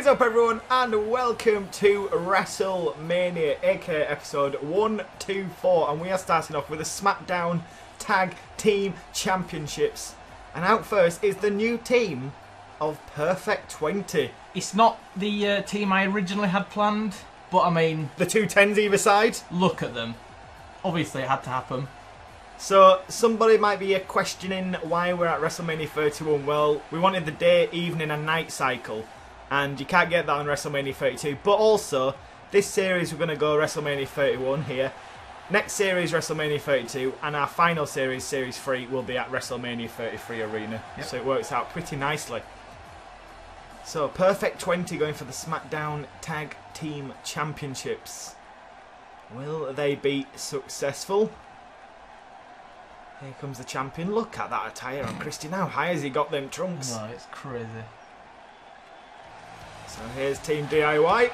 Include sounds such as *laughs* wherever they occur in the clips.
What is up, everyone, and welcome to WrestleMania, aka episode 124. And we are starting off with the SmackDown Tag Team Championships. And out first is the new team of Perfect 20. It's not the uh, team I originally had planned, but I mean, The two tens either side. look at them. Obviously, it had to happen. So, somebody might be uh, questioning why we're at WrestleMania 31. Well, we wanted the day, evening, and night cycle, and you can't get that on WrestleMania 32. But also, this series we're going to go WrestleMania 31 here. Next series, WrestleMania 32, and our final series, Series 3, will be at WrestleMania 33 Arena. Yep. So it works out pretty nicely. So, Perfect 20 going for the SmackDown Tag Team Championships. Will they be successful? Here comes the champion. Look at that attire on Christian. How high has he got them trunks? No, it's crazy. So here's Team DIY.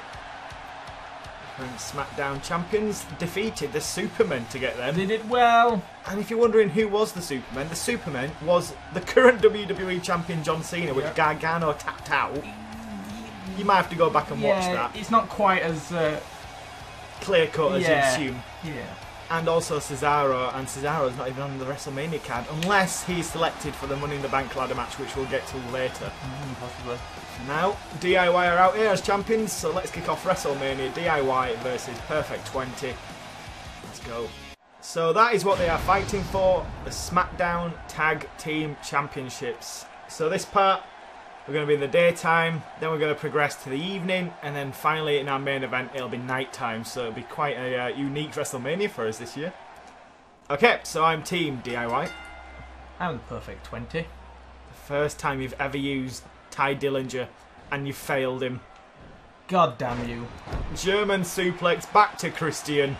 Current SmackDown champions defeated the Supermen to get them. They did well. And if you're wondering who was the Superman, the Superman was the current WWE champion John Cena, which Yep. Gargano tapped out. You might have to go back and watch that. it's not quite as uh, Clear cut as Yeah. you assume. yeah. And also Cesaro, and Cesaro's not even on the WrestleMania card unless he's selected for the Money in the Bank ladder match, which we'll get to later. Mm, possibly. Now, DIY are out here as champions, so let's kick off WrestleMania DIY versus Perfect 20. Let's go. So that is what they are fighting for the SmackDown Tag Team Championships. So this part, we're going to be in the daytime, then we're going to progress to the evening, and then finally in our main event, it'll be nighttime. So it'll be quite a uh, unique WrestleMania for us this year. Okay, so I'm Team DIY. I'm the perfect 20. The First time you've ever used Tye Dillinger, and you failed him. God damn you. German suplex back to Christian.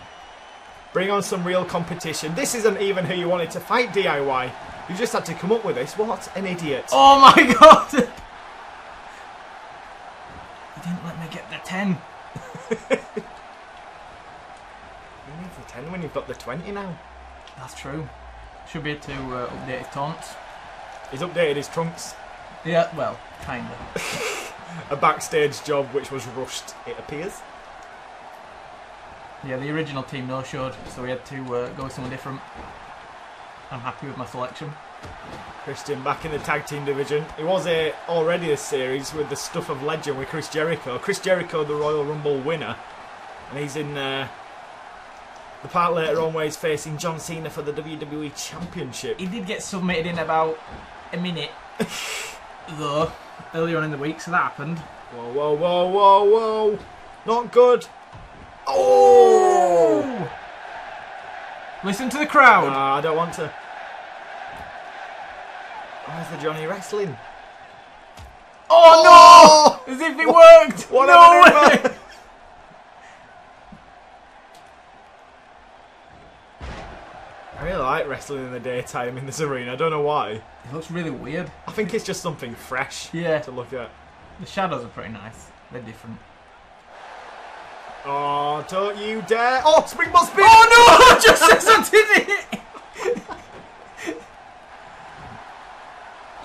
Bring on some real competition. This isn't even who you wanted to fight, DIY. You just had to come up with this. What an idiot. Oh my *laughs* god! You didn't let me get the 10. *laughs* you need the 10 when you've got the 20 now? That's true. Should be able to uh, update his taunts. He's updated his trunks. Yeah, well, kinda. *laughs* A backstage job which was rushed, it appears. Yeah, the original team no showed, so we had to uh, go with someone different. I'm happy with my selection. Christian back in the tag team division. It was a, already a series with the stuff of legend with Chris Jericho. Chris Jericho, the Royal Rumble winner. And he's in uh, the part later on where he's facing John Cena for the WWE Championship. He did get submitted in about a minute, *laughs* though, earlier on in the week, so that happened. Whoa, whoa, whoa, whoa, whoa. Not good. Oh! Listen to the crowd. Ah, I don't want to. Where's the Johnny Wrestling? oh no! *laughs* As if it worked. What no way. *laughs* I really like wrestling in the daytime in this arena. I don't know why. It looks really weird. I think it's just something fresh Yeah, to look at. the shadows are pretty nice. They're different. Oh, don't you dare! Oh, springboard spin! Oh no! *laughs* Just as I did it.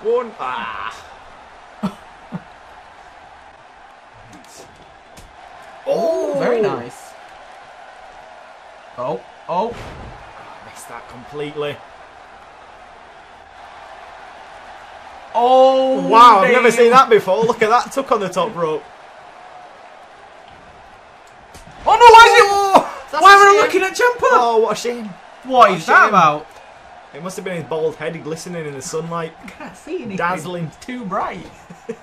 One. Ah. Oh, very nice. Oh, oh. I Missed that completely. Oh! Wow, I've never seen that before. Look at that tuck on the top rope. Oh no! Why is it? That's Why were I looking at Jumper? Oh, what a shame. what oh, is that about? It must have been his bald head glistening in the sunlight. I can't see anything. Dazzling. It's too bright. *laughs*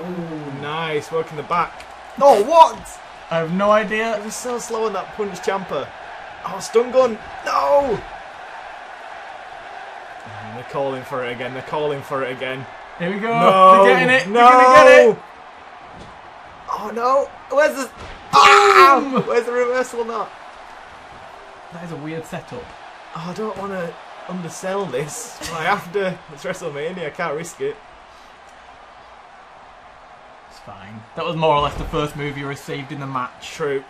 Oh, nice. Working the back. Oh, what? I have no idea. He was so slow on that punch, Ciampa. Oh, stun gun. No! And they're calling for it again. They're calling for it again. Here we go. No! They're getting it. No! They're gonna get it. Oh, no. Where's the... Where's the reversal on that? That is a weird setup. Oh, I don't want to undersell this. I Like, after it's WrestleMania, I can't risk it. It's fine. That was more or less the first move you received in the match. True.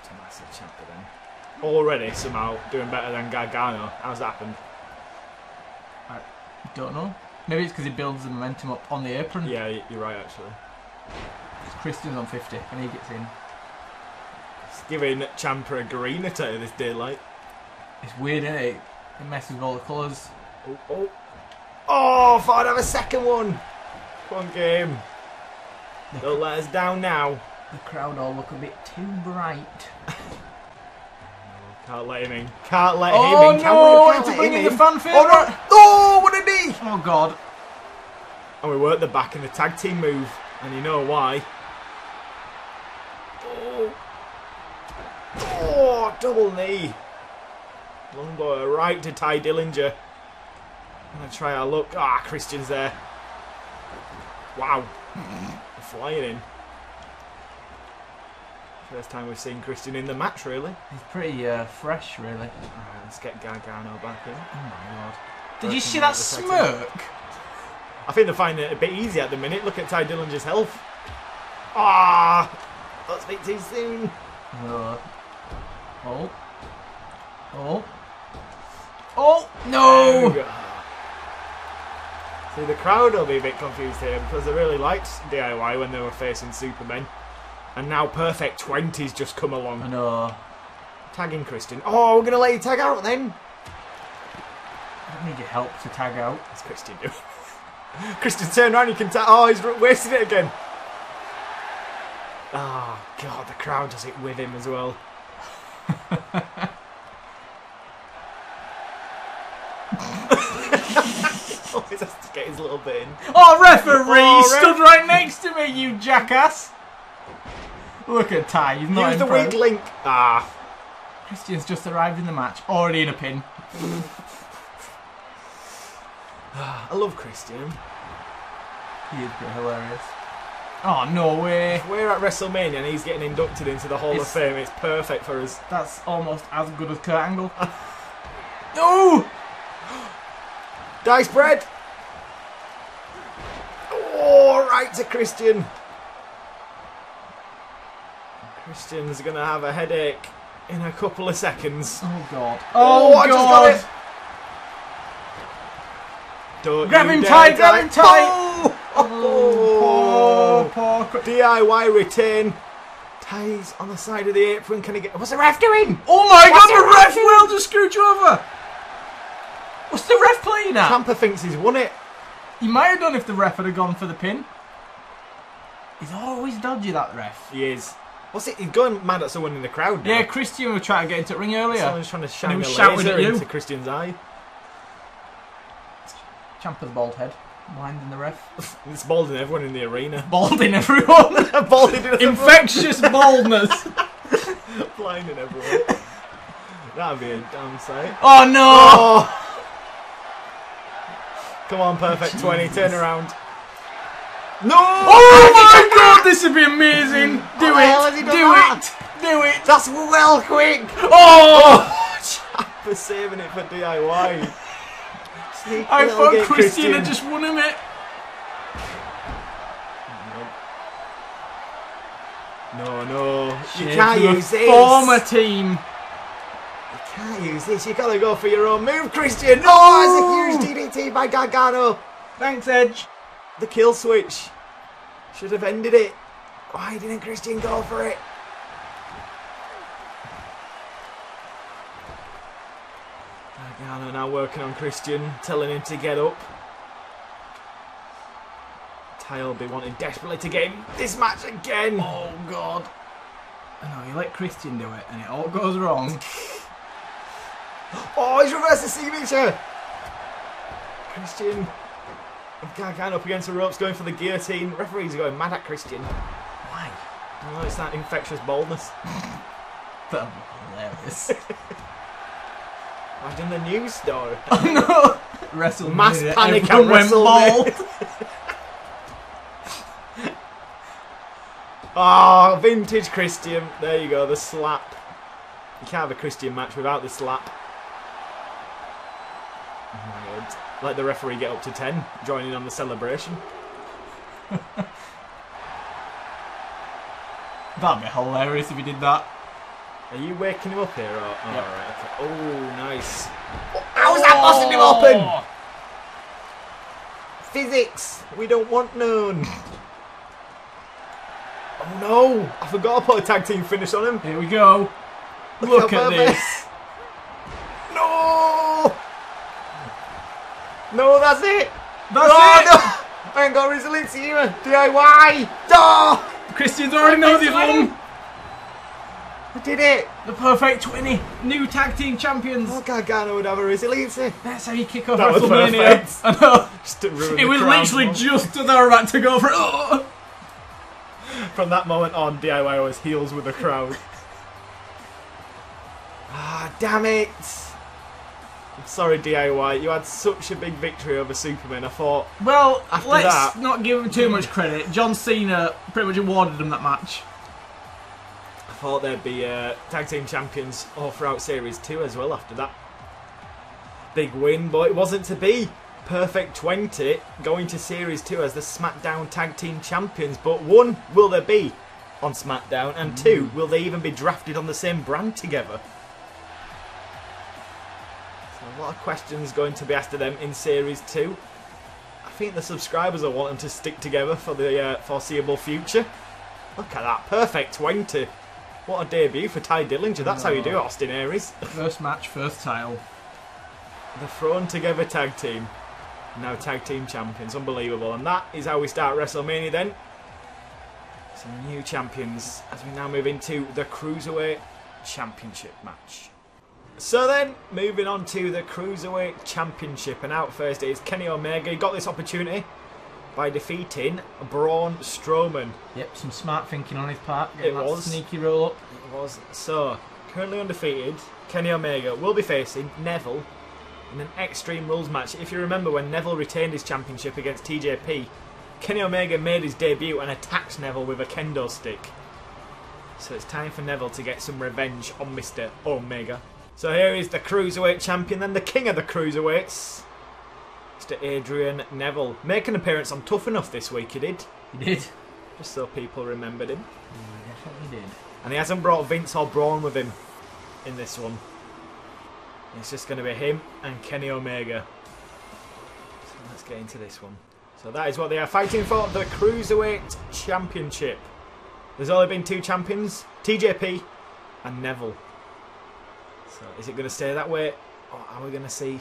It's a massive champion then. Already somehow doing better than Gargano. How's that happened? I don't know. Maybe it's because he builds the momentum up on the apron. Yeah, you're right actually. Christian's on 50 and he gets in. It's giving Ciampa a green attack this daylight. It's weird, isn't it? It messes with all the colours. Oh, oh. Oh, thought I'd have a second one. Come on, game. Don't let us down now. The crowd all look a bit too bright. *laughs* Can't let him in. Can't let Oh him in. Can no! we? Can't bringing him the in. fan Oh no! Oh, what a knee! Oh god. And we work the back in the tag team move, and you know why. Oh, oh double knee. Long boy right to Tye Dillinger. I'm gonna try our luck. Ah, Christian's there. Wow, flying in. First time we've seen Christian in the match, really. He's pretty uh, fresh, really. Alright, let's get Gargano back in. Oh my god. Did you see that smirk? I think they're finding it a bit easy at the minute. Look at Tye Dillinger's health. Ah, don't speak too soon. Uh, oh. Oh. Oh! No! See, the crowd will be a bit confused here because they really liked DIY when they were facing Supermen. And now Perfect 20's just come along. I know. Tagging Christian. Oh, we're going to let you tag out then. I don't need your help to tag out. What's Christian doing? *laughs* Christian, turn around, you can tag. Oh, he's wasted it again. Oh, God, the crowd does it with him as well. Always has to get his little bit in. Oh, referee! Oh, ref- stood right next to me, you jackass! Look at Tye, he's not Use the weak link. Ah, Christian's just arrived in the match, already in a pin. *sighs* I love Christian. He is pretty hilarious. Oh, no way. We're at WrestleMania and he's getting inducted into the Hall of Fame. It's perfect for us. That's almost as good as Kurt Angle. *laughs* no! *gasps* Dice bread. Oh, right to Christian. Christian's gonna have a headache in a couple of seconds. Oh, God. Oh, Oh, I just oh, God. got it. Don't Grab him tight, grab him tight. Oh, *laughs* Oh, oh DIY retain. Ties on the side of the apron. Can he get? What's the ref doing? Oh my What's god, the the ref will just screwed you over! What's the ref playing at? Ciampa thinks he's won it. He might have done if the ref had gone for the pin. He's always dodgy, that ref. He is. What's it? He's going mad at someone in the crowd. Now. Yeah, Christian was trying to get into the ring earlier. Someone's trying to shine was a shouting laser at you. into Christian's eye. Ciampa's bald head. Blinding the ref. *laughs* It's balding everyone in the arena. *laughs* Balding everyone! *laughs* balding everyone. Infectious baldness! Blinding everyone. That'd be a damn sight. Oh no! Oh! Come on, perfect 20, turn around. No! Oh my god, this would be amazing! Do How the hell has he it! Do that? it! Do it! That's well quick! Oh! For saving it for DIY. I thought get Christian had just won him it. No, no. You can't use this. Former team. You can't use this. You gotta go for your own move, Christian. Oh, it's a huge DDT by Gargano. Thanks, Edge. The kill switch. Should have ended it. Why didn't Christian go for it? Gargano now working on Christian, telling him to get up. Tye will be wanting desperately to get him this match again. Oh god. I know, you let Christian do it and it all goes wrong. *gasps* Oh, he's reversed the signature. Christian. Gargano up against the ropes, going for the guillotine. Referees are going mad at Christian. Why? Oh, it's that infectious boldness. *laughs* That would be hilarious. *laughs* I've done the news story. *laughs* no! WrestleMania. Mass panic at WrestleMania. Oh, *laughs* vintage Christian. There you go, the slap. You can't have a Christian match without the slap. And Let the referee get up to 10, joining on the celebration. *laughs* That'd be hilarious if he did that. Are you waking him up here? Or? Oh, Yep. right, okay. oh nice. How's that busting him oh! open? physics. We don't want none. Oh no! I forgot to put a tag team finish on him. Here we go. Look Look at this. No! No, that's it. That's oh, it. no! I ain't got resilience here. DIY. Oh! Christian's already knows he's Perfect won. I did it. The perfect 20. New tag team champions. Oh, Gargano would have a resilience. That's how you kick off That WrestleMania. perfect. I know. Just to ruin It the was crowd literally more. just as they were about to go for it. Oh. *laughs* From that moment on, DIY was heels with the crowd. ah, damn it! I'm sorry, DIY. You had such a big victory over Superman. I thought, Well, After let's that- not give him too much credit. John Cena pretty much awarded him that match. I thought there'd be uh, tag team champions all throughout Series Two as well. After that big win, but it wasn't to be. Perfect 20 going to Series 2 as the SmackDown Tag Team Champions. But one, will there be on SmackDown? And two, will they even be drafted on the same brand together? So a lot of questions going to be asked of them in Series 2. I think the subscribers are wanting to stick together for the uh, foreseeable future. Look at that, perfect 20. What a debut for Tye Dillinger. That's how you do it, oh. Austin Aries. *laughs* First match, first title. The thrown together tag team. Now tag team champions. Unbelievable. And that is how we start WrestleMania then. Some new champions as we now move into the Cruiserweight Championship match. So then, moving on to the Cruiserweight Championship. And out first is Kenny Omega. He got this opportunity by defeating Braun Strowman. Yep, some smart thinking on his part. It was. sneaky roll up. It was so currently undefeated. Kenny Omega will be facing Neville in an Extreme Rules match. If you remember when Neville retained his championship against TJP, Kenny Omega made his debut and attacked Neville with a kendo stick. So it's time for Neville to get some revenge on Mr. Omega. So here is the Cruiserweight champion, then the king of the Cruiserweights, Mr. Adrian Neville. Make an appearance on Tough Enough this week, he did, He did. just so people remembered him. Oh, he definitely did. And he hasn't brought Vince or Braun with him in this one. It's just going to be him and Kenny Omega. So let's get into this one. So that is what they are fighting for the Cruiserweight Championship. There's only been two champions TJP and Neville. So is it going to stay that way? Or are we going to see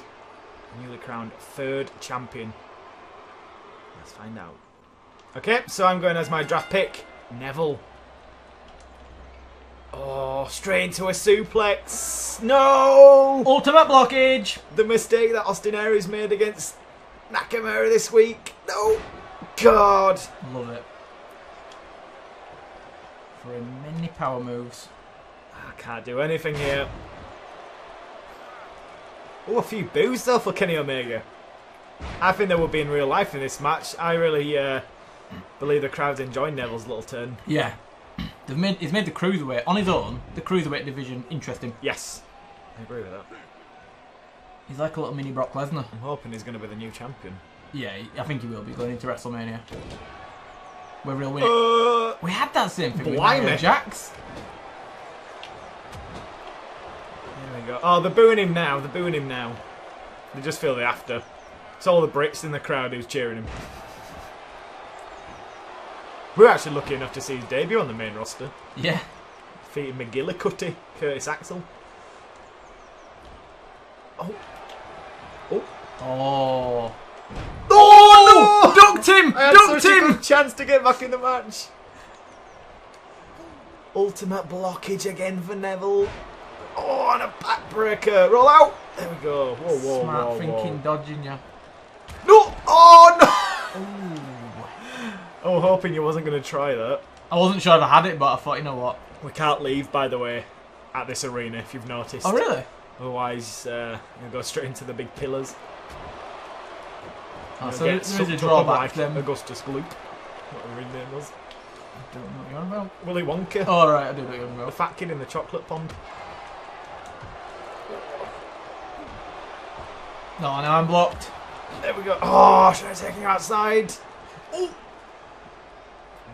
newly crowned third champion? Let's find out. Okay, so I'm going as my draft pick Neville. Oh, straight into a suplex. No! Ultimate blockage. The mistake that Austin Aries made against Nakamura this week. No. God. Love it. For many power moves. I can't do anything here. Oh, a few boos though for Kenny Omega. I think there will be in real life in this match. I really uh, believe the crowd's enjoying Neville's little turn. Yeah. *clears throat* They've made, he's made the cruiserweight on his own. The cruiserweight division interesting. Yes. I agree with that. He's like a little mini Brock Lesnar. I'm hoping he's going to be the new champion. Yeah, I think he will be going into WrestleMania. Whether he'll win. Uh, We had that same thing with. Nia Jax. We go. Oh, they're booing him now. They're booing him now. They just feel the after. It's all the Brits in the crowd who's cheering him. We're actually lucky enough to see his debut on the main roster. Yeah. Defeating McGillicuddy, Curtis Axel. Oh. Oh. Oh. Oh, oh! no! Ducked him! I had Ducked him! chance to get back in the match. Ultimate blockage again for Neville. Oh, and a backbreaker. Roll out. There we go. Whoa, whoa, Smart whoa, thinking, whoa. dodging you. No! Oh, no! Ooh. Oh, hoping you wasn't going to try that. I wasn't sure if I had it, but I thought, you know what? We can't leave, by the way, at this arena, if you've noticed. Oh, really? Otherwise, uh, you'll go straight into the big pillars. Oh, so there is a drawback like then. Augustus Gloop. Whatever his name was. I don't know what you're on about. Willy Wonka. Oh, right, I do know what you're on The about. fat kid in the chocolate pond. No, now I'm blocked. There we go. Oh, should I take him outside? You're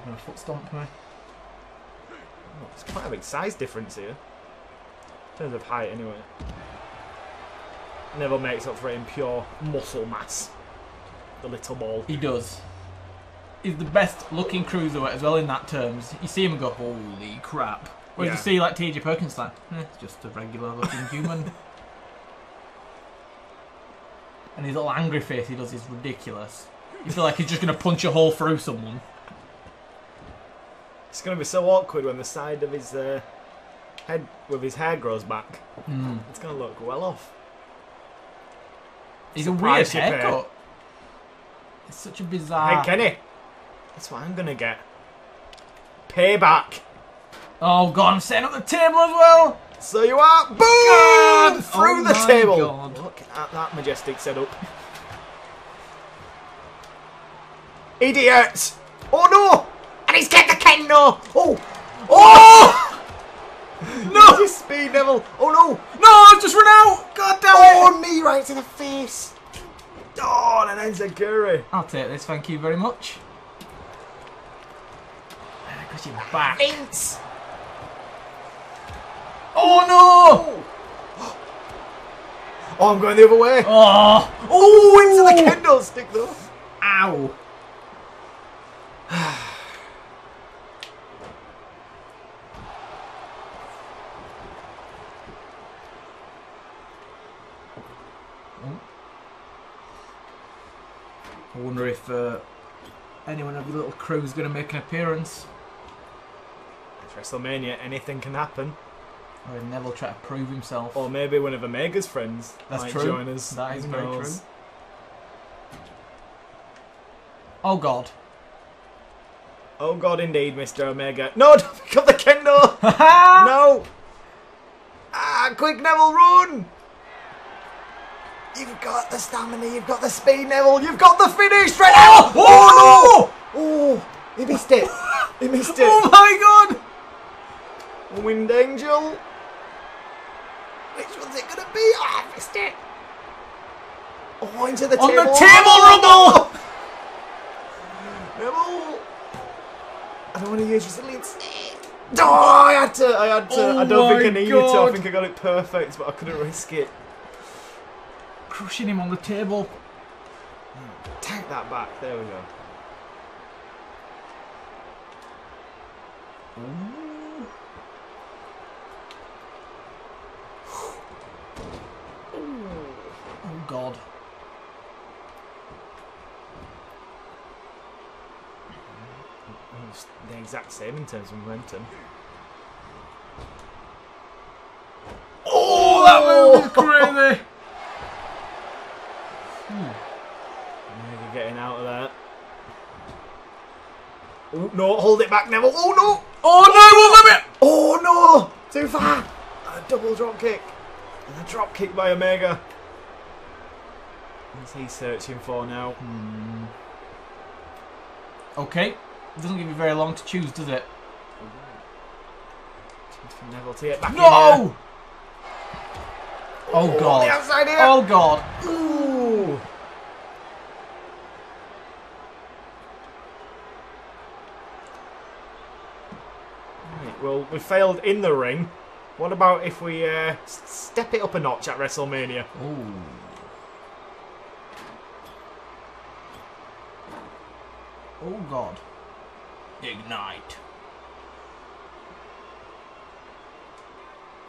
going to foot stomp me. Oh, it's quite a big size difference here. In terms of height, anyway. Neville makes up for it in pure muscle mass. the little ball. He does. He's the best looking cruiserweight as well in that terms. You see him and go, holy crap. Whereas Yeah. you see like TJ Perkins like, eh, just a regular looking *laughs* human. And his little angry face he does is ridiculous. You feel like he's just going to punch a hole through someone. It's going to be so awkward when the side of his uh, head with his hair grows back. Mm. It's going to look well off. He's It's a weird haircut. It's such a bizarre. Hey, Kenny. That's what I'm going to get. Payback. Oh god, I'm setting up the table as well. So you are. Boom! God! Through Oh the table. God. Look at that majestic setup. Idiot! Oh no! And he's get the kendo! Oh! Oh! *laughs* no! Speed Neville! Oh no! No, just run out. God damn it. Oh, knee right to the face! Oh, and then Zaguri. I'll take this, thank you very much. Because you're back. Vince! Oh no! Oh, I'm going the other way. Oh! Oh, into the kendo stick though. Ow! I wonder if uh, anyone of the little crew is going to make an appearance. It's WrestleMania, anything can happen. Or if Neville try to prove himself. Or maybe one of Omega's friends That's might true. join us. That is very true. Oh god. Oh god, indeed, Mr. Omega. No, *laughs* don't pick up the kendo! *laughs* No! Ah, quick, Neville, run! You've got the stamina, you've got the speed, Neville, you've got the finish right now! Oh, no! Oh, he missed it. He missed it. *laughs* Oh my god! Wind Angel. Which one's it gonna be? Oh, I missed it. Oh, into the On table. the table, Rumble! *laughs* Neville. I don't want to use resilience. Oh, I had to. I had to. I Oh don't think I needed to. I oh think I got it perfect, but I couldn't risk it. Crushing him on the table. Take that back. There we go. Oh god. Almost the exact same in terms of momentum. Oh, that move is crazy! Getting out of there. Oh no! Hold it back, Neville. Oh no! Oh no, won't let me! Oh no! Too far! A double drop kick. And a drop kick by Omega. What's he searching for now? Hmm. Okay. It doesn't give you very long to choose, does it? Neville to get back. No! Oh the god. Oh god. Ooh. Right, well, we failed in the ring. What about if we uh, step it up a notch at WrestleMania? Oh. Oh god. Ignite.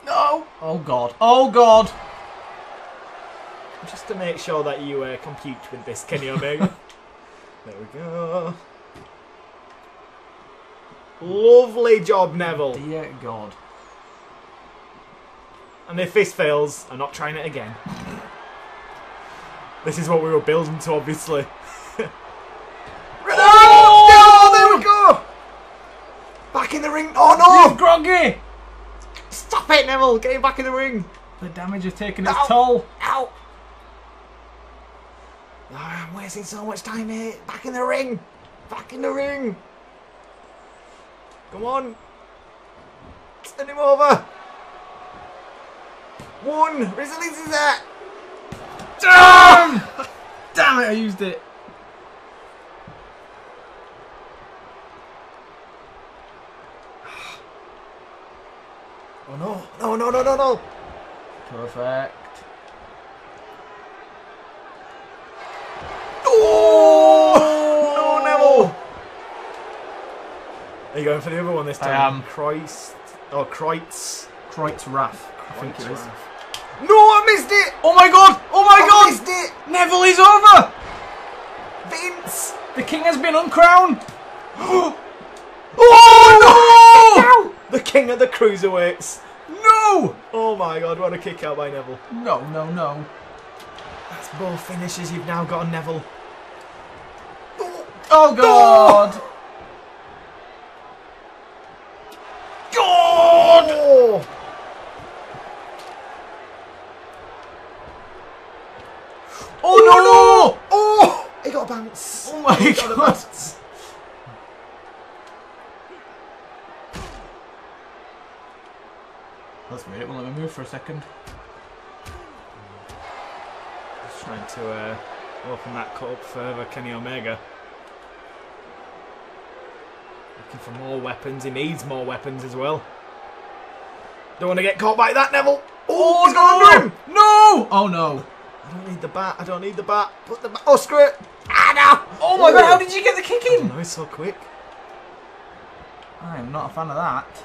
No! Oh god. Oh god! Just to make sure that you uh, compute with this, Kenny Omega. *laughs* there we go. Lovely job, Neville. Dear god. And if this fails, I'm not trying it again. This is what we were building to, obviously. Oh! No, there we go! Back in the ring. Oh He's groggy! Stop it, Neville! Get him back in the ring! The damage has taken its Ow. toll. Ow! Oh, I'm wasting so much time here. Back in the ring! Back in the ring! Come on! Send him over! One! Resilience is that! Damn! *laughs* Damn it, I used it. no. No, no, no, no, no. Perfect. Oh! Oh! Are you going for the other one this time? I am. Kreitz. Oh, Kreitz. Croyt's Wrath. I think it is. No, I missed it! Oh my god! Oh my I god! missed it! Neville is over! Vince! The king has been uncrowned! *gasps* *gasps* oh, no! The king of the cruiserweights. No! Oh my god, what a kick out by Neville. No, no, no. That's both finishes you've now got on Neville. Oh, oh god! God! Oh! Oh, no! Oh! He got a bounce. Oh my He got a god! That's weird, it won't let me move for a second. Just trying to uh, open that cut up further, Kenny Omega. Looking for more weapons. He needs more weapons as well. Don't want to get caught by that, Neville. Oh, he's got under him. No! Oh no! I don't need the bat. I don't need the bat. Put the bat. Oh, screw it. Ah, no. Oh my god, how did you get the kick I in? know, he's so quick. I am not a fan of that.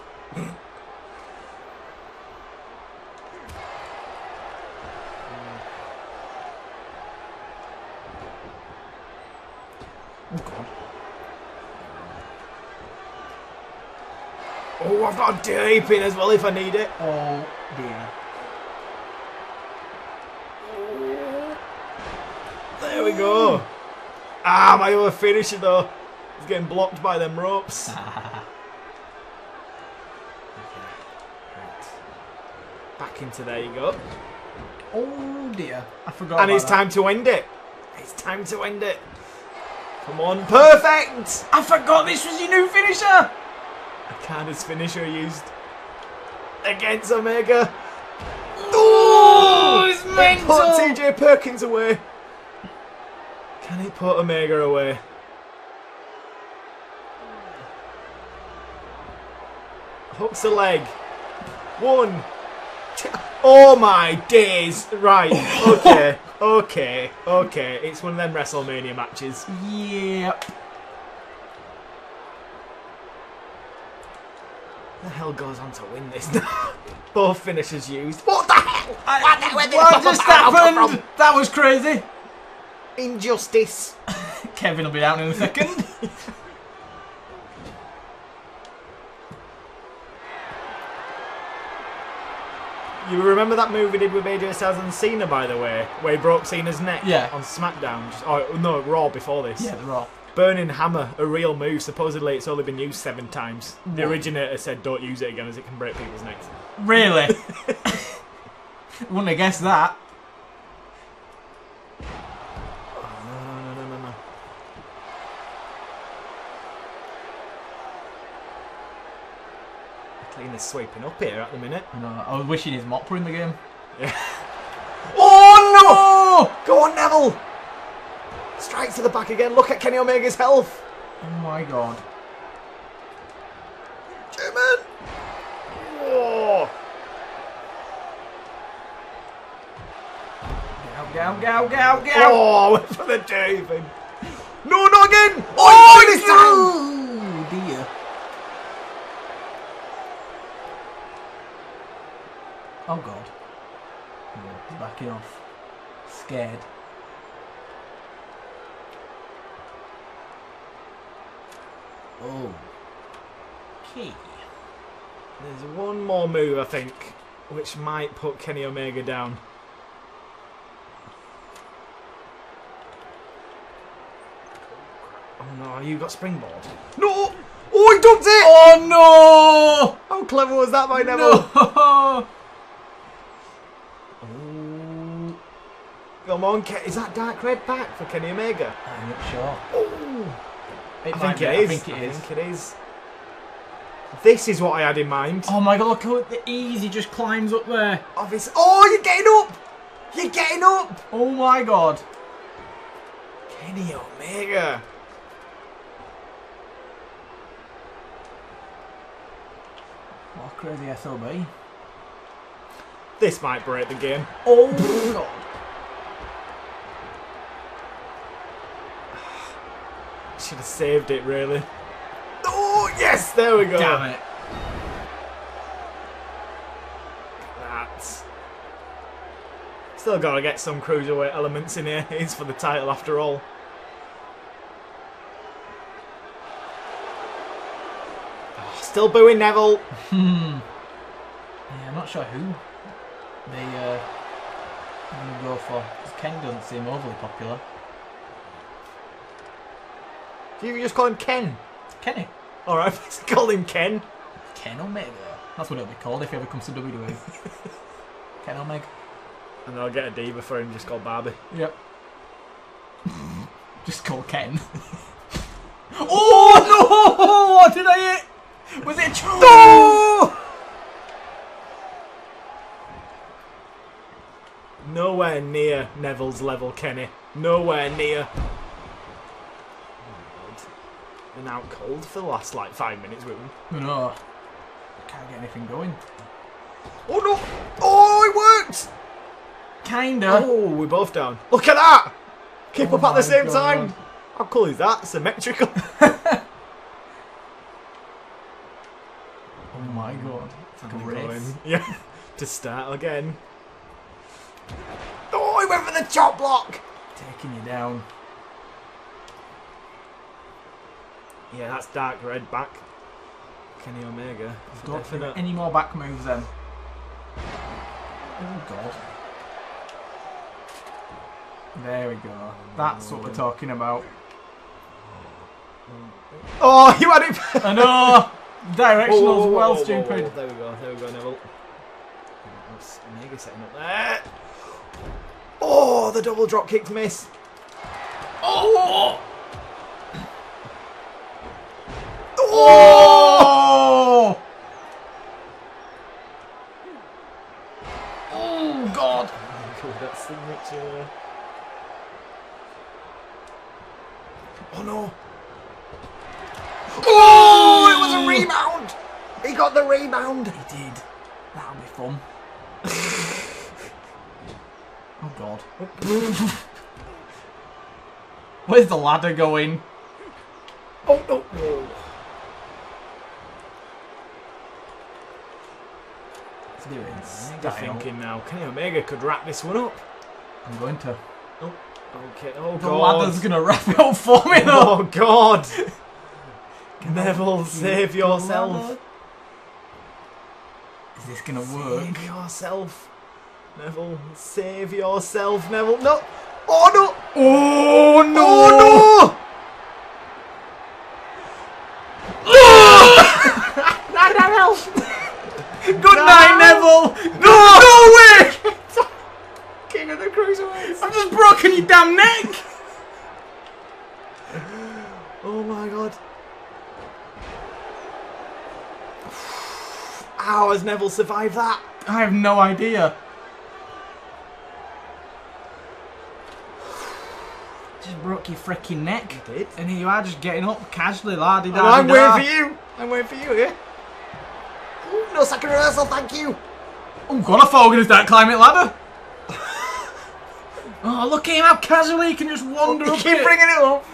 Oh, I've got a deep in as well if I need it. Oh dear. There we go. Ah, my other finisher though. He's getting blocked by them ropes. *laughs* Back into there you go. Oh dear. I forgot. And it's that. time to end it. It's time to end it. Come on, perfect! I forgot this was your new finisher! Okada's finisher used against Omega. Oh, it's It mental! put TJ Perkins away. Can he put Omega away? Hooks the leg. One. two- Oh my days. Right. *laughs* Okay. Okay. Okay. It's one of them WrestleMania matches. Yep. Hell goes on to win this? *laughs* Both finishers used. What the hell? I- What the- where did what just happened? That was crazy. Injustice. *laughs* Kevin will be down in a second. *laughs* You remember that move we did with AJ Styles and Cena, by the way, where he broke Cena's neck Yeah. on SmackDown? Just, oh no, Raw before this. yeah, they're all. Burning Hammer, a real move. Supposedly, it's only been used seven times. The originator said, "Don't use it again, as it can break people's necks." Really? *laughs* *laughs* Wouldn't have guessed that. No, no, no, no, no. Cleaner's sweeping up here at the minute. I. I was wishing his mop were in the game. *laughs* Oh no! Go on, Neville! Straight to the back again. Look at Kenny Omega's health. Oh my god. German! Oh. Gow, gow, gow, gow, gow. Oh, went for the David. No, not again! Oh, oh this time! Oh dear. Oh god. Yeah, he's backing off. Scared. Oh. Key. There's one more move, I think, which might put Kenny Omega down. Oh no, you got springboard. No! Oh, he dumped it! Oh no! How clever was that by! Neville? No! Oh. *laughs* Come on, is that dark red back for Kenny Omega? I'm not sure. Oh. It I think it is. I think it is. I think it is. This is what I had in mind. Oh my god, look how the easy just climbs up there. Obviously. Oh, you're getting up! You're getting up! Oh my god. Kenny Omega. What a crazy SOB. This might break the game. Oh god. Should have saved it, really. Oh, yes, there we go. Damn it. That's... Still got to get some cruiserweight elements in here. *laughs* It is for the title after all. Oh, Still booing Neville. Hmm Yeah, I'm not sure who they uh, go for. Ken doesn't seem overly popular. Do you just call him Ken? Kenny. Alright, *laughs* let's call him Ken. Ken Omega. That's what it'll be called if he ever comes to WWE. *laughs* Ken Omega. And I'll get a diva for him just called Barbie. Yep. *laughs* Just call Ken. oh no! What did I hit? Was it true? No! Nowhere near Neville's level, Kenny. Nowhere near. Been out cold for the last like five minutes with him. No. Can't get anything going. Oh no! Oh, it worked! Kinda. Oh, we're both down. Look at that! Keep Oh up at the same God. time. How cool is that? Symmetrical. *laughs* Oh my mm. god. It's like a race. Yeah. to start again. Oh, he went for the chop block. Taking you down. Yeah, that's dark red back. Kenny Omega. for Don't do definite. any more back moves then. Oh god. There we go. That's what we're talking about. Oh, *laughs* you had it. I know! *laughs* Directional's Whoa, whoa, whoa, well stupid. There we go. There we go, Neville. That's Omega setting up there. Oh, the double drop kick miss. Oh! Oh! Oh god! That signature. Oh no! Oh, it was a rebound. He got the rebound. He did. That'll be fun. *laughs* oh god. *laughs* Where's the ladder going? Oh no! Whoa. It's doing Omega style. thinking now. Kenny Omega could wrap this one up. I'm going to. Oh, okay. Oh The god. ladder's gonna wrap it up for me though. Oh god. *laughs* Neville, save yourself. Is this gonna work? Save yourself. Neville, save yourself, Neville. No. Oh no. Oh Oh no. Good night, Neville! No! No way! King of the Cruiserweights. I've just broken your damn neck! Oh my god. How has Neville survived that? I have no idea. Just broke your freaking neck. I did. And here you are just getting up casually, la di And da oh, I'm waiting for you. I'm waiting for you here. Ooh, no second rehearsal, thank you. Oh god, I thought we were gonna start climbing ladder. Oh, look at him how casually he can just wander up keep it. bringing it up.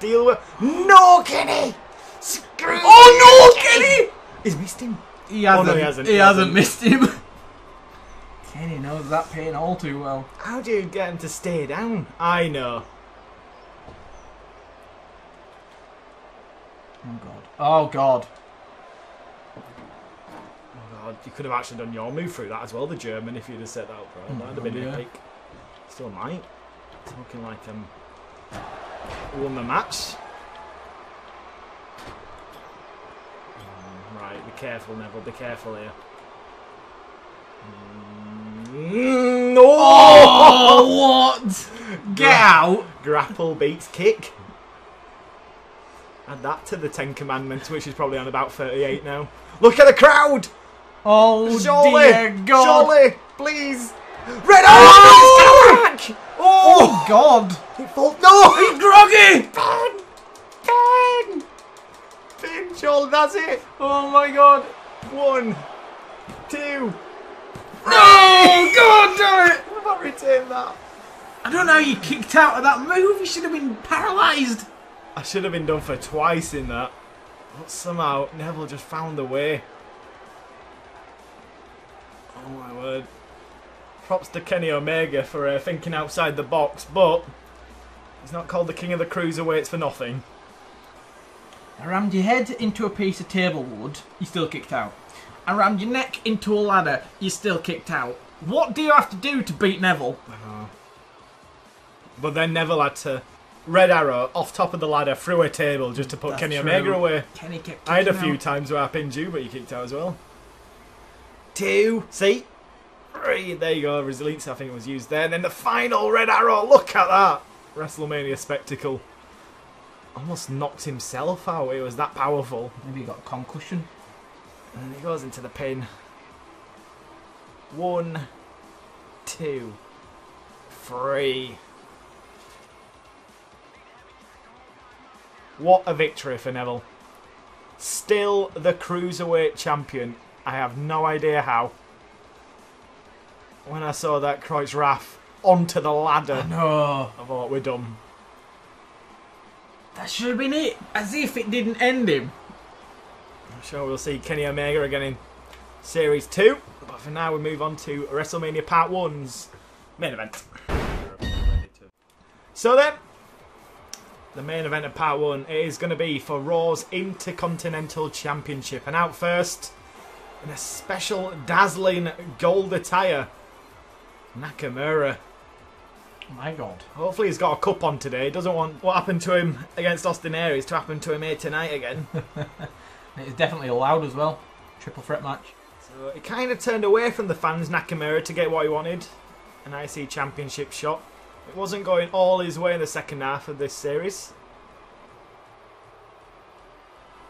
Deal with. No, Kenny. Screw Oh no, Kenny! He's missed him. He hasn't. Oh, no, he hasn't. He He hasn't hasn't. missed him. *laughs* Kenny knows that pain all too well. How do you get him to stay down? I know. Oh god. Oh god. Oh god, you could have actually done your move through that as well, the German, if you'd have set that up right. Oh, mm, That'd have been yeah. epic. Still might. It's looking like um won the match. Mm, Right, be careful, Neville. Be careful here. Mm, no! Oh, *laughs* what? Get out! Grapple beats kick. Add that to the Ten Commandments, which is probably on about 38 now. Look at the crowd! Oh Surely! dear God! Surely! Please! Red oh! Back! Oh! Oh God! He falls. No! He's groggy! Ben! Ben! Ben, surely that's it! Oh my God! One, two. No! God damn it! What about retain that? I don't know how you kicked out of that move. You should have been paralysed. I should have been done for twice in that. But somehow Neville just found a way. Oh my word. Props to Kenny Omega for uh, thinking outside the box, but he's not called the king of the cruiserweights for nothing. I rammed your head into a piece of table wood, you still kicked out. I rammed your neck into a ladder, you still kicked out. What do you have to do to beat Neville? But then Neville had to red arrow off top of the ladder through a table just to put That's Kenny true. Omega away. Kenny kicked I had a few out. times where I pinned you, but you kicked out as well. Two, see? Three, there you go, resilience I think it was used there. And then the final red arrow, look at that! WrestleMania spectacle. Almost knocked himself out, it was that powerful. Maybe he got a concussion. And then he goes into the pin. One, two, three. What a victory for Neville. Still the cruiserweight champion. I have no idea how. When I saw that Croyt's Wrath onto the ladder, No, I thought we're done. that should have been it. As if it didn't end him. I'm sure we'll see Kenny Omega again in Series 2. But for now, we move on to WrestleMania Part 1's main event. So then, the main event of Part 1 is going to be for Raw's Intercontinental Championship. And out first, in a special dazzling gold attire, Nakamura. My God. Hopefully he's got a cup on today. He doesn't want what happened to him against Austin Aries to happen to him here tonight again. *laughs* It's definitely allowed as well. Triple threat match. So he kind of turned away from the fans, Nakamura, to get what he wanted an IC Championship shot. It wasn't going all his way in the second half of this series.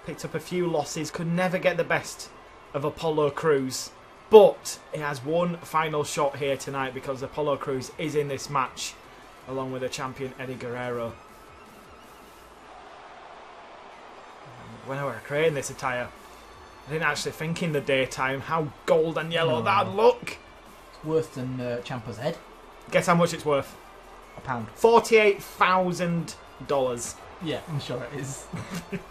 Picked up a few losses, could never get the best of Apollo Crews. But he has one final shot here tonight because Apollo Crews is in this match along with the champion Eddie Guerrero. When I were creating this attire, I didn't actually think in the daytime how gold and yellow No. that'd look. It's worse than uh, Ciampa's head. Guess how much it's worth? A pound. Forty-eight thousand dollars, Yeah, I'm sure it is. *laughs*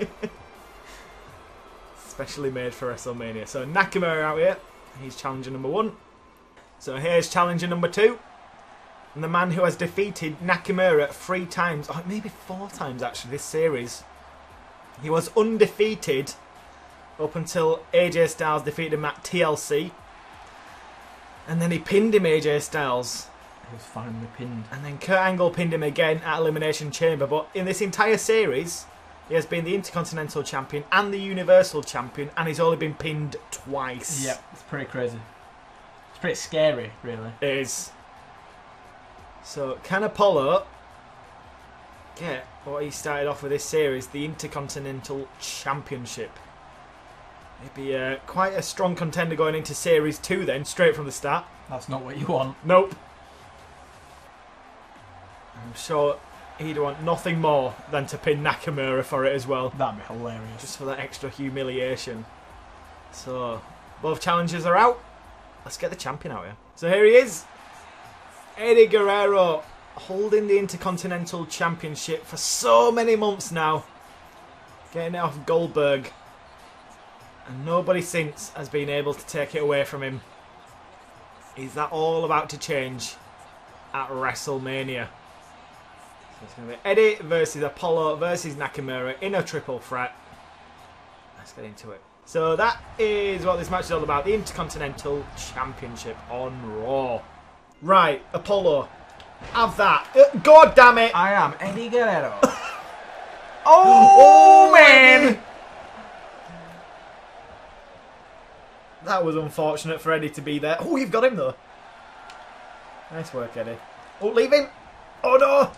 specially made for WrestleMania. So Nakamura out here, he's challenger number one. So here's challenger number two, and the man who has defeated Nakamura three times, or maybe four times actually this series. He was undefeated up until AJ Styles defeated him at TLC, and then he pinned him AJ Styles. He was finally pinned. And then Kurt Angle pinned him again at Elimination Chamber. But in this entire series, he has been the Intercontinental Champion and the Universal Champion, and he's only been pinned twice. Yep, it's pretty crazy. It's pretty scary, really. It is. So, can Apollo get what he started off with this series, the Intercontinental Championship? He'd be uh, quite a strong contender going into Series 2 then, straight from the start. That's not what you want. Nope. I'm sure he'd want nothing more than to pin Nakamura for it as well, That'd be hilarious. just for that extra humiliation. So, both challenges are out. Let's get the champion out here. So here he is, Eddie Guerrero, holding the Intercontinental Championship for so many months now, getting it off Goldberg, and nobody since has been able to take it away from him. Is that all about to change at WrestleMania? It's going to be Eddie versus Apollo versus Nakamura in a triple threat. Let's get into it. So that is what this match is all about the Intercontinental Championship on Raw. Right, Apollo, have that. Uh, God damn it! I am Eddie Guerrero. *laughs* oh, man! That was unfortunate for Eddie to be there. Oh, you've got him though. Nice work, Eddie. Oh, leave him. Oh no.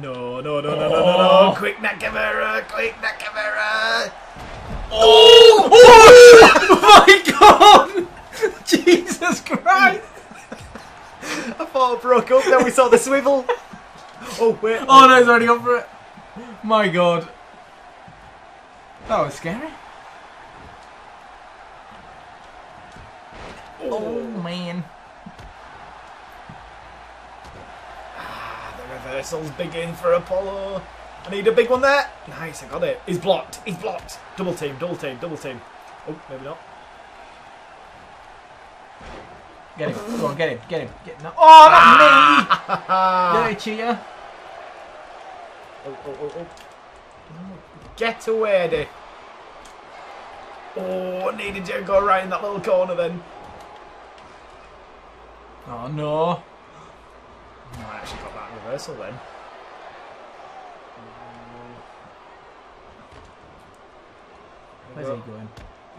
No, no, no, no, no, no, no. Oh. Quick Nakamura, quick Nakamura. Oh! oh *laughs* my god! *laughs* Jesus Christ! I thought I broke up, then we saw the swivel. Oh, wait. Oh no, he's already up for it. My god. That was scary. Oh, oh man. The reversals begin for Apollo. I need a big one there. Nice, I got it. He's blocked. He's blocked. Double team, double team, double team. Oh, maybe not. Get him. Go on, get him. Get him. Get no. Oh, not ah! me! Dirty cheater. Oh, oh, oh, oh. Get away, Eddie. Oh, I needed you to go right in that little corner then. Oh no. Oh, I actually got reversal then. Where's he going?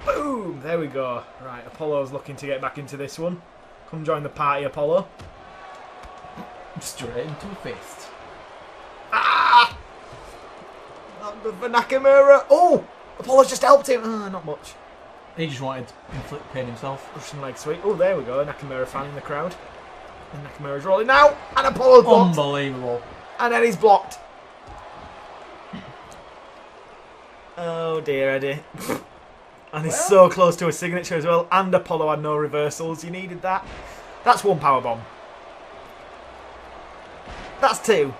Boom! There we go. Right, Apollo's looking to get back into this one. Come join the party, Apollo. Straight into a fist. Ah! For Nakamura. Oh! Apollo's just helped him. Ah, not much. He just wanted to inflict pain himself. Russian leg sweep. Oh, there we go. Nakamura fan in the crowd. And Nakamura's rolling now. And Apollo's blocked. Unbelievable. And then he's blocked. *sniffs* Oh dear, Eddie. *sniffs* and he's so close to a signature as well. And Apollo had no reversals. You needed that. That's one power bomb. That's two.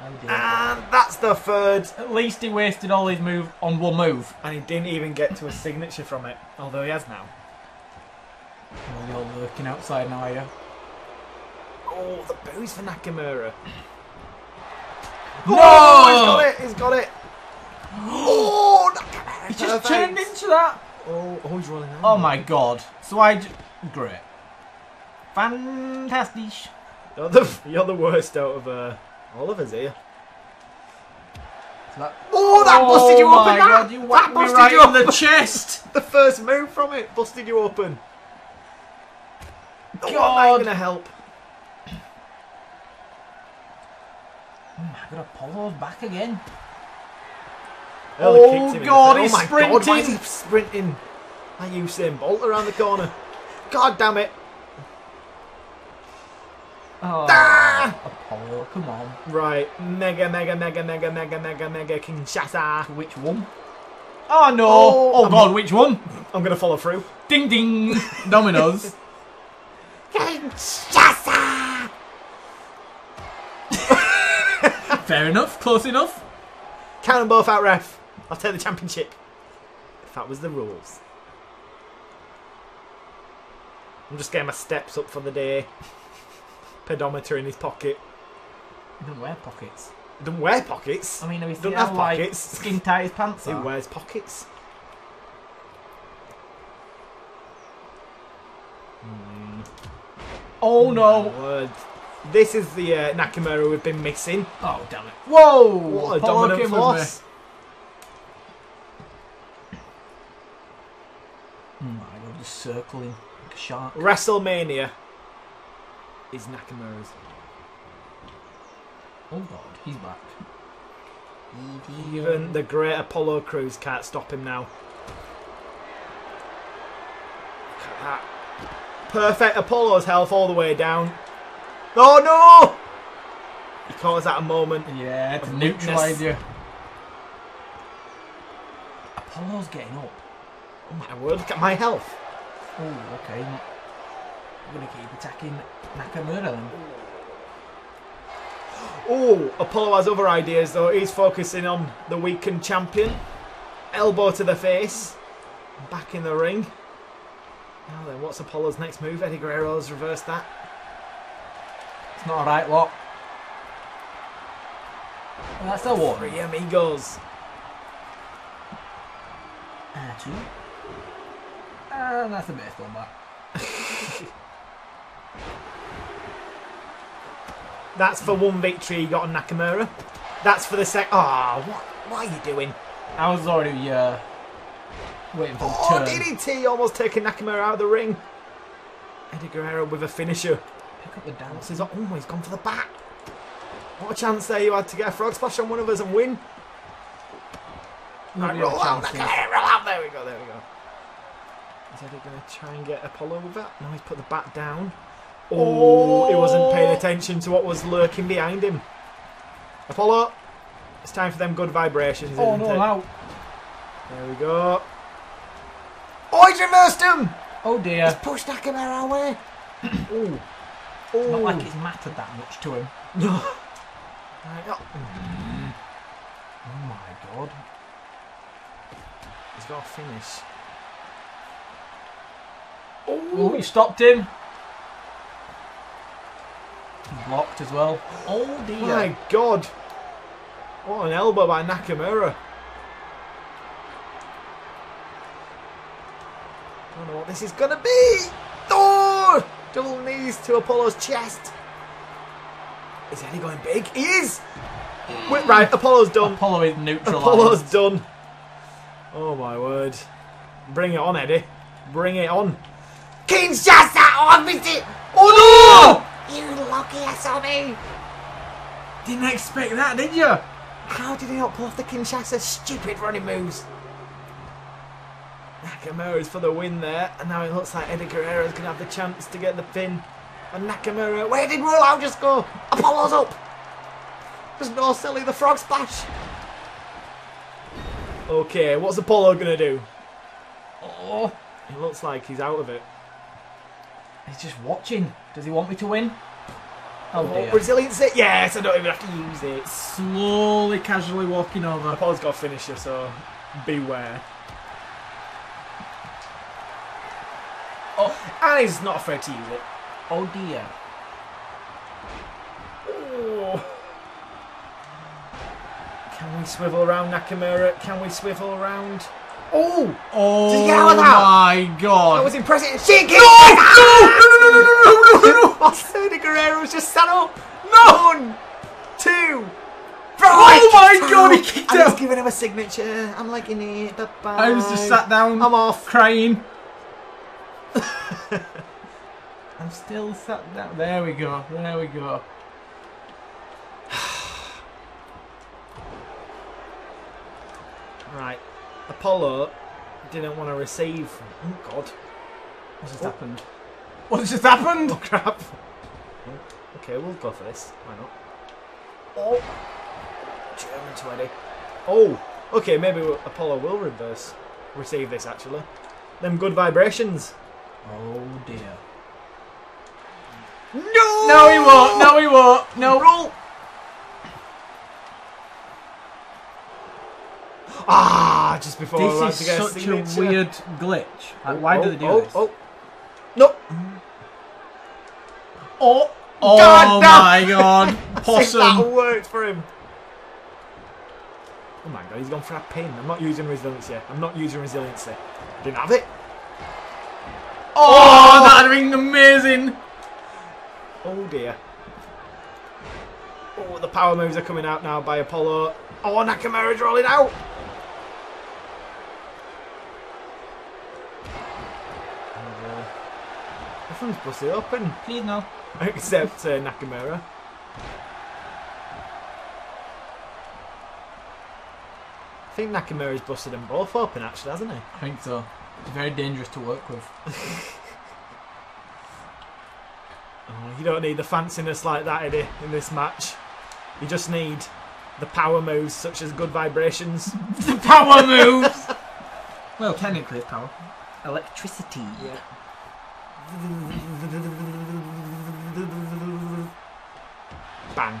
Oh. And that's the third. At least he wasted all his move on one move. And he didn't even get to a signature from it. Although he has now. Well, you're lurking outside now, are you? Oh, the booze for Nakamura. No! Oh, he's got it. He's got it. *gasps* Oh, Nakamura. He just turned into that. Oh, oh, he's rolling out. Oh my god. So I. J- Great. Fantastic. You're the, you're the worst out of uh, all of us here. So that- Oh, that busted you oh open. my that, god, you that busted right you in the chest. *laughs* The first move from it busted you open. Oh, God. that ain't gonna help. Oh my god, Apollo's back again. Oh, kicked him in the God, he's oh my God, why is sprinting. he sprinting? Like Usain Bolt around the corner. God damn it. Oh, Ah! Apollo, come on. Right, mega, mega, mega, mega, mega, mega, mega Kinshasa. Which one? Oh no! Oh, Oh, I'm- god, which one? I'm gonna follow through. Ding ding! Dominoes. *laughs* Kinshasa! *laughs* Fair enough, close enough. Count them both out, ref. I'll take the championship. If that was the rules. I'm just getting my steps up for the day. Pedometer in his pocket. He doesn't wear pockets. He doesn't wear pockets. I mean, you Don't have like pockets. skin tight his pants *laughs* He wears pockets. Hmm. Oh My no! This is the uh, Nakamura we've been missing. Oh damn it! Whoa! What a dominant force. Oh my god, just circling like a shark. WrestleMania is Nakamura's. Oh god, he's back. Even the great Apollo Crews can't stop him now. Look at that. Perfect Apollo's health all the way down. Oh no! He caught us at a moment. Yeah, to Of neutralise you. Apollo's getting up. Oh my word, look at my health. Oh, okay. I'm gonna keep attacking Nakamura then. Oh, Apollo has other ideas though. He's focusing on the weakened champion. Elbow to the face. Back in the ring. Now then, what's Apollo's next move? Eddie Guerrero's reversed that. It's not alright, what? Well, that's a one. Three amigos. Uh, two. Uh, that's a baseball bat. *laughs* That's for one victory he got on Nakamura. That's for the sec. Oh, what, what are you doing? I was already uh, waiting for the Oh, turn. DDT almost taking Nakamura out of the ring. Eddie Guerrero with a finisher. Pick up the dance. What's his? Oh, he's gone for the back. What a chance there you had to get a frog splash on one of us and win. Right, roll out. Roll out. There we go, there we go. Is Eddie going to try and get Apollo with that? No, he's put the bat down. Oh, he wasn't paying oh. attention to what was lurking behind him. Apollo, it's time for them good vibrations. Oh no, it? Out. There we go. Oh, he's reversed him! Oh dear. Push Nakamura away. *clears throat* Ooh. Not like it's mattered that much to him. No. Right, oh. Oh my god. He's got a finish. Oh, you stopped him. He's blocked as well. *gasps* Oh dear. My God! What an elbow by Nakamura. I don't know what this is gonna be. Oh! Double knees to Apollo's chest. Is Eddie going big? He is. Wait, right, Apollo's done. Apollo is neutralised. Apollo's done. Oh my word! Bring it on, Eddie. Bring it on. Kinshasa! Oh, I missed it! Oh no! Oh! You lucky SOB! Didn't expect that, did you? How did he not pull off the Kinshasa stupid running moves? Nakamura's for the win there, and now it looks like Eddie Guerrero's going to have the chance to get the pin. And Nakamura, where did Roll Out just go? Apollo's up! There's no silly the frog splash. Okay, what's Apollo going to do? Oh, It looks like he's out of it. he's just watching. Does he want me to win? Oh Oh, resiliency? Yes, I don't even have to use it. Slowly, casually walking over. Apollo's got a finisher, so beware. Oh, and he's not afraid to use it. Oh dear. Oh. Can we swivel around Nakamura? Can we swivel around? Oh! Oh Did he get out of that? Oh, my god! That was impressive. Shit! No! No! No! No! No! No! No! no, no. No! *laughs* Guerrero's just sat up. No! One, two. Oh my god! He kicked and out. He's giving him a signature. I'm liking it. Bye bye. I was just sat down. I'm off crying. I'm still sat down. There we go. There we go. Right. Apollo didn't want to receive. Oh, God. What's just oh. happened? What's just happened? Oh, crap. Okay, we'll go for this. Why not? Oh. German to Eddie. Oh. Okay, maybe Apollo will reverse. Receive this, actually. Them good vibrations. Oh dear. No! No, he won't. No, he won't. No. Roll. Ah, just before I was about This is such a weird glitch. Like, why oh, do they do oh, this? Oh, no. Oh, oh God, no. my god. *laughs* I think that Possum. worked for him. Oh my god, he's gone for a pin. I'm not using resiliency. Yet. I'm not using resiliency. Didn't have it. Oh, that'd have been amazing. Oh dear. Oh, the power moves are coming out now by Apollo. Oh, Nakamura's rolling out. And, uh, busted open, Please no. except uh, Nakamura. I think Nakamura's busted them both open, actually, hasn't he? I think so. It's very dangerous to work with. *laughs* Oh, you don't need the fanciness like that, Eddie, in this match. You just need the power moves, such as good vibrations. *laughs* the power moves. *laughs* well, technically, it's power. Electricity. Yeah. Bang.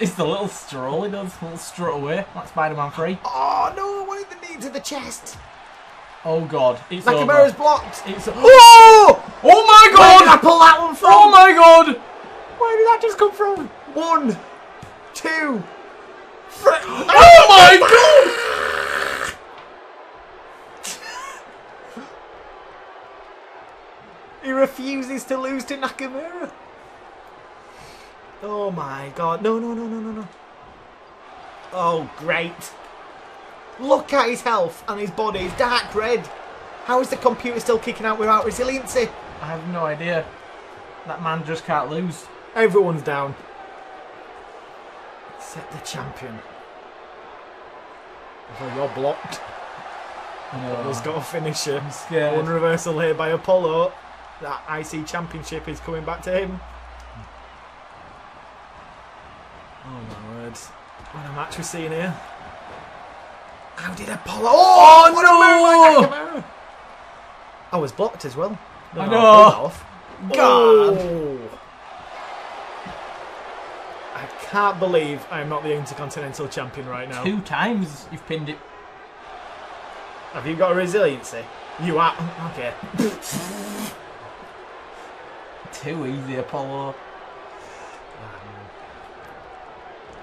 It's the little stroll he does. Little strut away. Like Spider-Man 3. Oh no, I wanted the knee to the chest. Oh god. It's Nakamura's over. blocked. It's Oh! Oh my Where did I god! pull that one from? Oh my god! Where did that just come from? One, two, three. *gasps* Oh my *laughs* god! He refuses to lose to Nakamura. Oh my god. No, no, no, no, no, no. Oh, great. Look at his health and his body. It's dark red. How is the computer still kicking out without resiliency? I have no idea. That man just can't lose. Everyone's down. Except the champion. Oh, you're blocked. Apollo's got a finisher. One reversal here by Apollo. That IC championship is coming back to him. Oh my word. What a match we're seeing here. How did Apollo. Oh, what a move. I was blocked as well. I know. how I pulled that off. God. Oh. I can't believe I am not the Intercontinental Champion right now. Two times you've pinned it. Have you got a resiliency? You are. Okay. Too easy, Apollo. Um,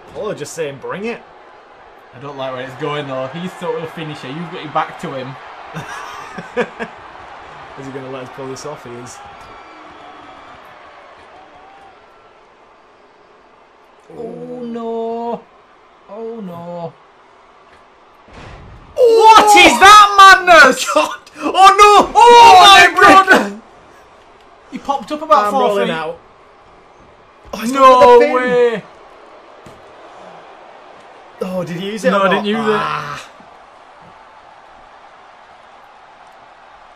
Apollo, just saying, bring it. I don't like where it's going though. He's sort of a finisher. You've got your back to him. *laughs* Is he going to let us pull this off? He is. Oh no. Oh no. What is oh! that madness? *laughs* God! Oh no! Oh, oh my neck god! He popped up about I'm four rolling feet. out. Oh, No got the pin. way. Oh, did you use it? No, or I didn't not? use it. Ah.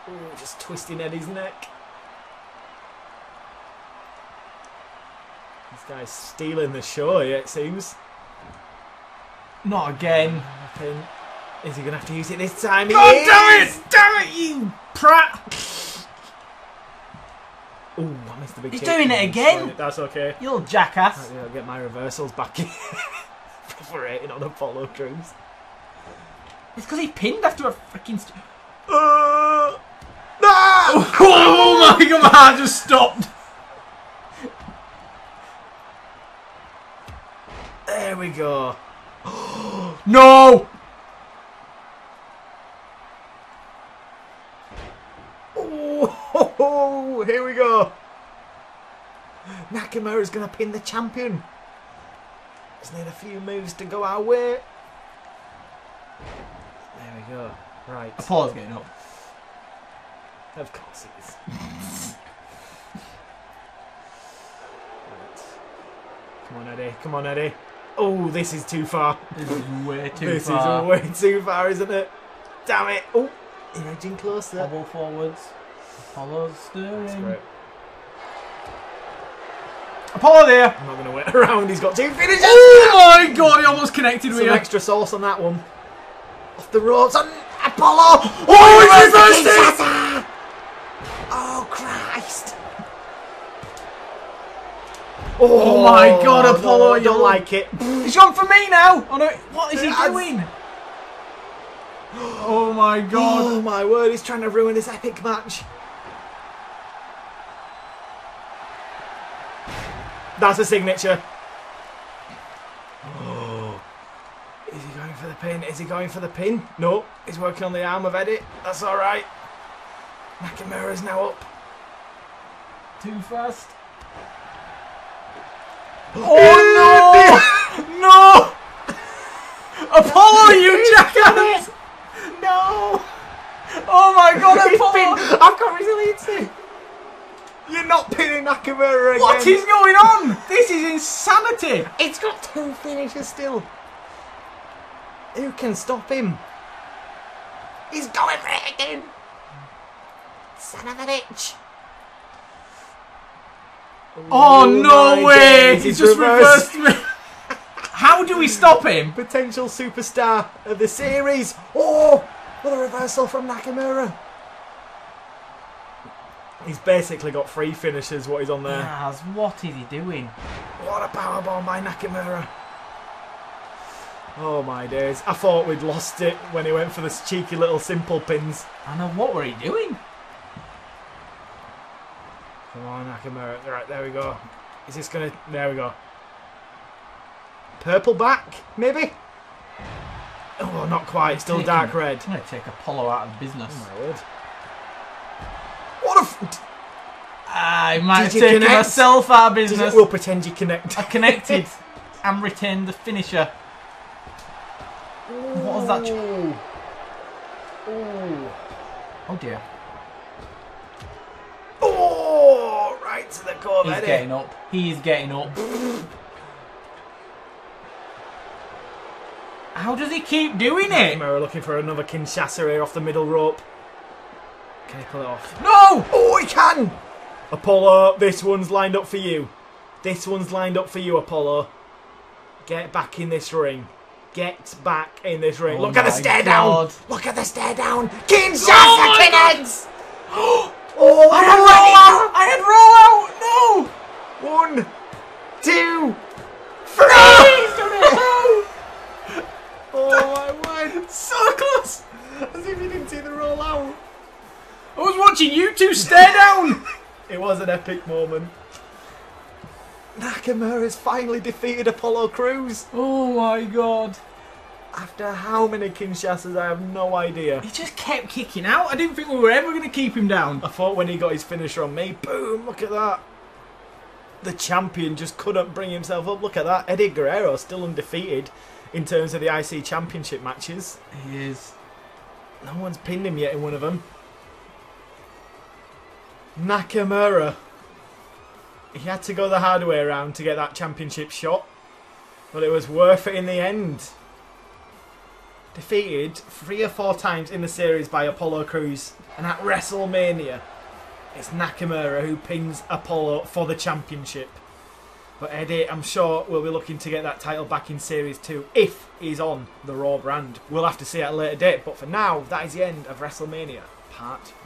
Ooh, just twisting Eddie's neck. This guy's stealing the show, yeah, it seems. Not again. Pin. Is he going to have to use it this time? He God is! damn it! Damn it, you prat! Ooh, I missed the big He's kick. doing it again. That's okay. You little jackass. I'll get my reversals back in. *laughs* Operating on Apollo Crews. It's because he pinned after a freaking. St- Uh, no! *laughs* oh my god, my heart just stopped. There we go. *gasps* No! Oh, *laughs* here we go. Nakamura's going to pin the champion. Just need a few moves to go our way. There we go. Right. Apollo's getting up. Of course it is. right. Come on, Eddie. Come on, Eddie. Oh, this is too far. This is way too this far. is way too far, isn't it? Damn it. Oh, edging closer. Hobble forwards. Apollo's That's steering. Great. Apollo there! I'm not going to wait *laughs* around. He's got two finishes. Oh my god, he almost connected with Some extra sauce on that one. Off the ropes on Apollo. Oh, he oh, reversed reversed it! Oh, Christ! Oh, my oh, God, no, Apollo, I don't you're- like it. He's gone for me now! Oh no, what is he That's- doing? *gasps* Oh my god. *gasps* Oh my word, he's trying to ruin this epic match. That's a signature. Oh. Is he going for the pin? Is he going for the pin? No, he's working on the arm of Eddie. That's alright. Nakamura's now up. Too fast. Oh no! *laughs* no! *laughs* Apollo, you jackass! No! Oh my god, *laughs* Apollo! I've got resiliency! You're not pinning Nakamura again! What is going on? This is insanity! It's got two finishes still. Who can stop him? He's going for it again! Son of a bitch! Oh, oh no way! He he's just reversed. reversed me. How do we stop him? Potential superstar of the series. Oh, what a reversal from Nakamura. He's basically got three finishes. What he's on there? Yaz, what is he doing? What a powerbomb by Nakamura. Oh my days! I thought we'd lost it when he went for this cheeky little simple pins. I know, what were he doing? Come on, Nakamura. Right, there we go. Is this gonna. There we go. Purple back, maybe? Oh, not quite. Still Taking- dark red. I'm going to take Apollo out of business. Oh my word. What a. F- I ah, might have taken connect? myself out of business. we'll pretend you connect. I connected *laughs* and retained the finisher. What was that? ch- Ooh. Ooh. Oh dear. Oh, right to the corner. He's getting up. He is getting up. How does he keep doing it? Nakamura looking for another Kinshasa here off the middle rope. Can he pull it off? No! Oh, he can! Apollo, this one's lined up for you. This one's lined up for you, Apollo. Get back in this ring. Get back in this ring. Oh Look at the stare God. down. Look at the stare down. Kinshasa Oh connects. *gasps* oh, I oh, had roll out! I had roll out! No! One, two, He's done it! *laughs* oh my word! So close! As if he didn't see the roll out. I was watching you two stare down! *laughs* It was an epic moment. Nakamura's finally defeated Apollo Crews. oh my god. After how many Kinshasas, I have no idea. He just kept kicking out. I didn't think we were ever going to keep him down. I thought when he got his finisher on me, boom, look at that. The champion just couldn't bring himself up. Look at that. Eddie Guerrero still undefeated in terms of the IC Championship matches. He is. No one's pinned him yet in one of them. Nakamura. He had to go the hard way around to get that championship shot. But it was worth it in the end. Defeated three or four times in the series by Apollo Crews. And at WrestleMania, it's Nakamura who pins Apollo for the championship. But Eddie, I'm sure, will be looking to get that title back in Series 2 if he's on the Raw brand. We'll have to see at a later date, but for now, that is the end of WrestleMania Part 1.